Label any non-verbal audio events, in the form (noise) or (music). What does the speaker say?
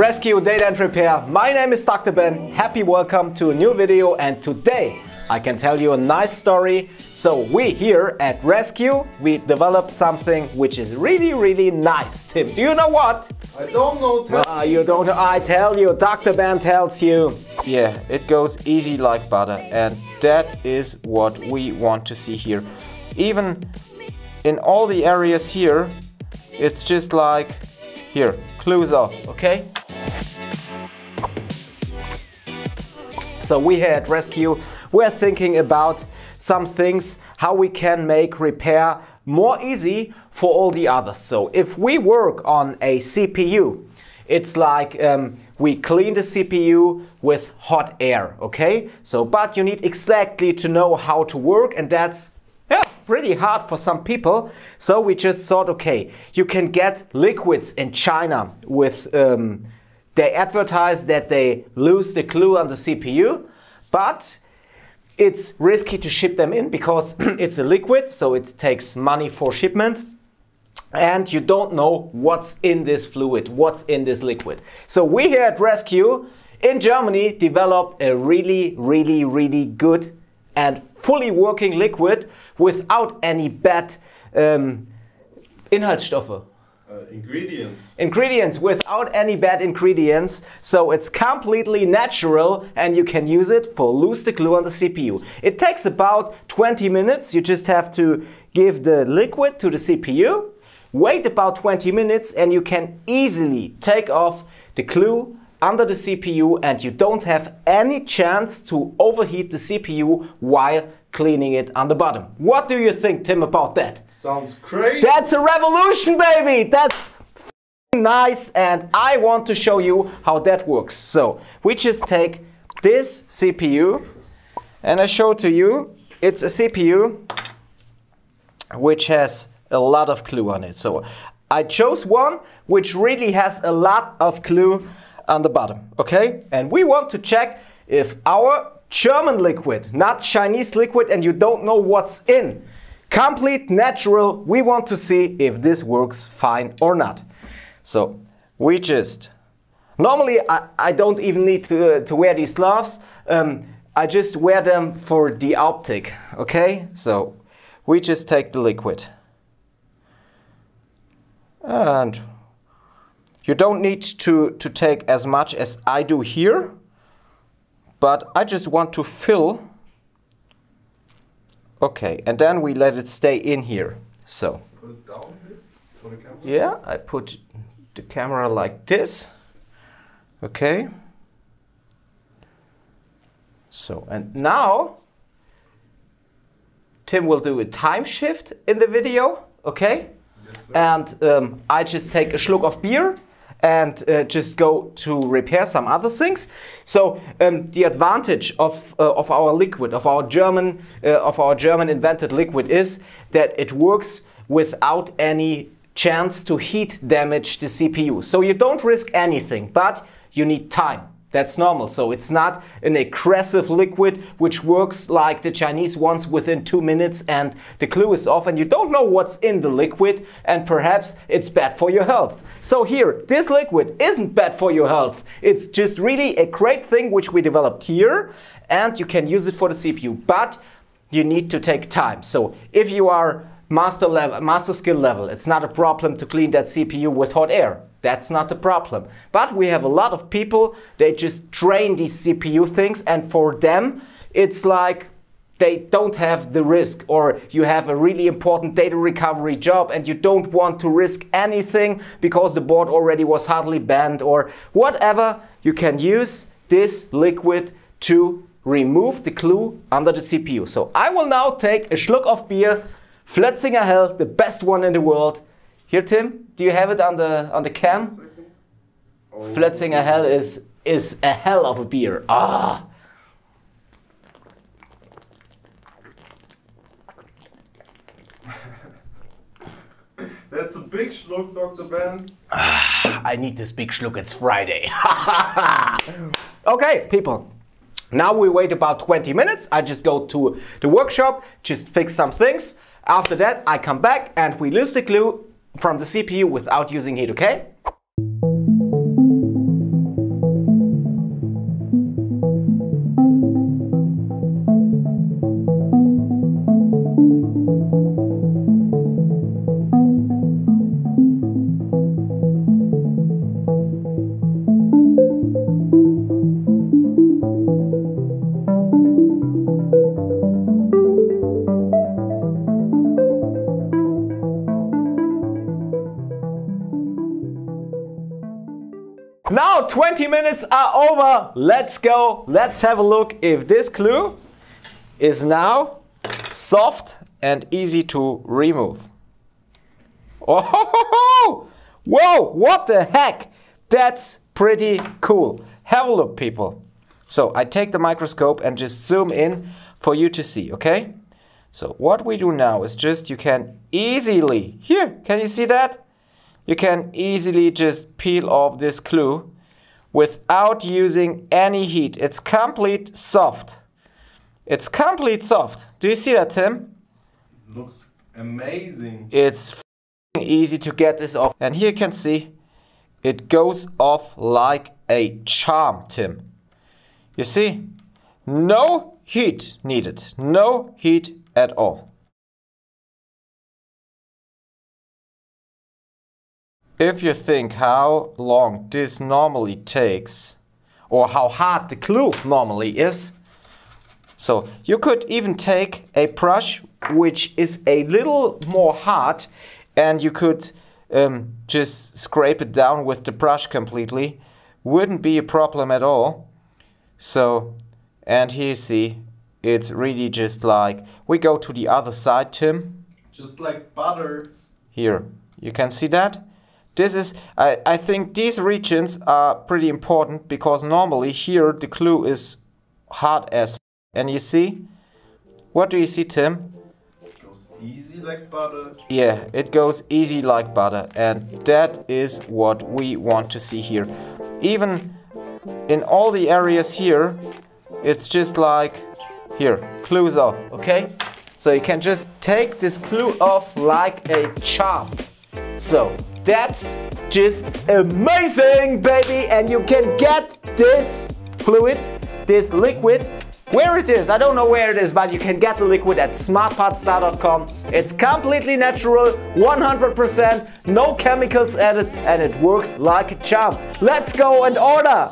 RESQ Data and Repair. My name is Dr. Ben. Happy welcome to a new video and today I can tell you a nice story. So we here at RESQ, we developed something which is really, really nice. Tim, do you know what? I don't know. Tell Ah, you don't know. I tell you, Dr. Ben tells you. Yeah, it goes easy like butter and that is what we want to see here. Even in all the areas here, it's just like, here, clues off, okay? So we here at RESQ, we're thinking about some things, how we can make repair more easy for all the others. So if we work on a CPU, it's like um, we clean the CPU with hot air, okay? So, but you need exactly to know how to work and that's yeah, pretty hard for some people. So we just thought, okay, you can get liquids in China with um, they advertise that they lose the clue on the CPU, but it's risky to ship them in because (clears throat) it's a liquid, so it takes money for shipment. And you don't know what's in this fluid, what's in this liquid. So we here at RESQ in Germany developed a really, really, really good and fully working liquid without any bad um, Inhaltsstoffe Uh, ingredients. ingredients without any bad ingredients so it's completely natural and you can use it for loose the glue on the CPU it takes about 20 minutes you just have to give the liquid to the CPU wait about 20 minutes and you can easily take off the glue under the CPU and you don't have any chance to overheat the CPU while cleaning it on the bottom what do you think Tim about that Sounds great. that's a revolution, baby! That's nice, and I want to show you how that works. So, we just take this CPU, and I show to you, it's a CPU which has a lot of glue on it. So, I chose one which really has a lot of glue on the bottom, okay? And we want to check if our German liquid, not Chinese liquid, and you don't know what's in, complete natural. We want to see if this works fine or not. So we just normally i, I don't even need to, uh, to wear these gloves. Um, i just wear them for the optic okay? So we just take the liquid. And you don't need to, to take as much as i do here but i just want to fill Okay, and then we let it stay in here. So, Put it down for the camera. yeah, I put the camera like this. Okay. So, and now Tim will do a time shift in the video, okay? Yes. And um, I just take a slug of beer and uh, just go to repair some other things. So um, the advantage of, uh, of our liquid, of our German, uh, of our German invented liquid, is that it works without any chance to heat damage the CPU. So you don't risk anything, but you need time. That's normal. So it's not an aggressive liquid which works like the Chinese ones within two minutes and the glue is off and you don't know what's in the liquid and perhaps it's bad for your health. So here, this liquid isn't bad for your health. It's just really a great thing which we developed here and you can use it for the CPU. But you need to take time. So if you are master level, master skill level, it's not a problem to clean that CPU with hot air. That's not the problem. But we have a lot of people, they just train these CPU things and for them it's like they don't have the risk or you have a really important data recovery job and you don't want to risk anything because the board already was hardly bent or whatever, you can use this liquid to remove the glue under the CPU. So I will now take a schluck of beer, Flötzinger Hell, the best one in the world. Here, Tim, do you have it on the on the can? Second. Oh, Flötzinger Hell is is a hell of a beer. Ah. (laughs) That's a big schluck, Dr. Ben. (sighs) I need this big schluck. It's Friday. (laughs) okay, people. Now we wait about 20 minutes. I just go to the workshop, just fix some things. After that, I come back and we lose the glue from the CPU without using heat, okay? Now 20 minutes are over. Let's go. Let's have a look if this glue is now soft and easy to remove. Oh, ho, ho, ho. whoa, what the heck? That's pretty cool. Have a look, people. So I take the microscope and just zoom in for you to see, okay? So what we do now is just you can easily, here, can you see that? You can easily just peel off this glue without using any heat. It's complete soft. It's complete soft. Do you see that, Tim? Looks amazing. It's easy to get this off. And here you can see it goes off like a charm, Tim. You see? No heat needed. No heat at all. If you think how long this normally takes, or how hard the glue normally is, so you could even take a brush which is a little more hard and you could um, just scrape it down with the brush completely. Wouldn't be a problem at all. So, and here you see, it's really just like, we go to the other side, Tim. Just like butter. Here, you can see that? This is, I, I think these regions are pretty important because normally here the glue is hard as and you see, what do you see, Tim? Goes easy like butter. Yeah, it goes easy like butter and that is what we want to see here. Even in all the areas here, it's just like, here, glue's off, okay? So you can just take this glue off like a chop. So that's just amazing, baby! And you can get this fluid, this liquid, where it is, I don't know where it is, but you can get the liquid at smartpartstar.com. It's completely natural, 100%, no chemicals added, and it works like a charm. Let's go and order!